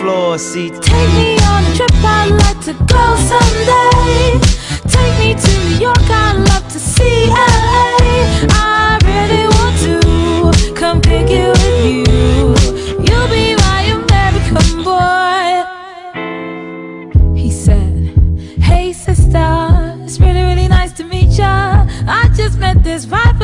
floor seat. Take me on a trip, I'd like to go someday. Take me to New York, I'd love to see LA. I really want to come pick you with you. You'll be my American boy. He said, Hey sister, it's really, really nice to meet ya. I just met this vibe.